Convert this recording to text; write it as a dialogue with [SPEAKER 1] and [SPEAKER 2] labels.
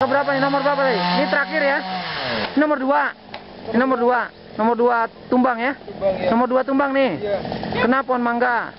[SPEAKER 1] Berapa nih nomor berapa nih? Ini terakhir ya. Ini nomor dua. Ini nomor dua. Nomor dua tumbang ya. ya. Nomor dua tumbang nih. Iya. kenapa? pohon mangga.